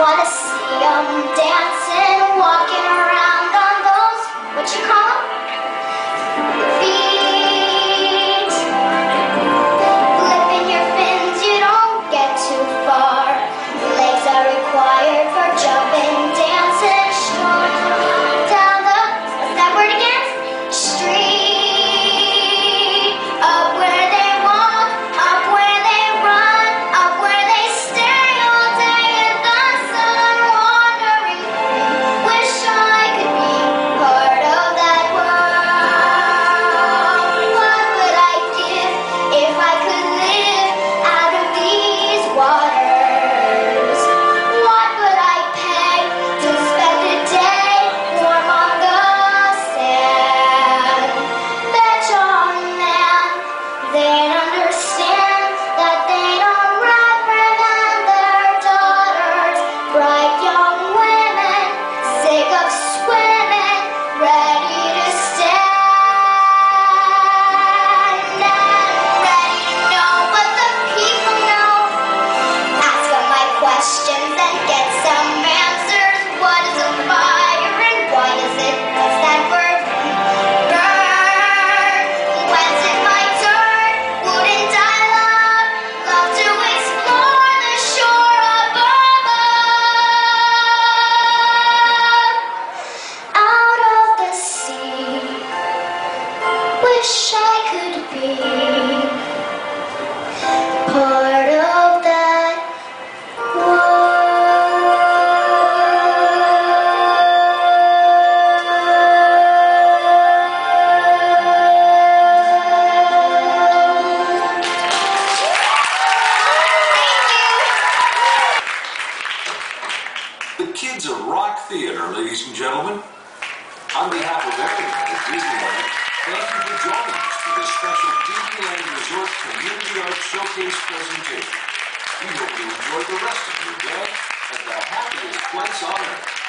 wanna see them dancing, walking around on those, what you call gentlemen, on behalf of everyone at Disneyland, thank you for joining us for this presentation. We hope you enjoy the rest of your day at the happiest place on earth.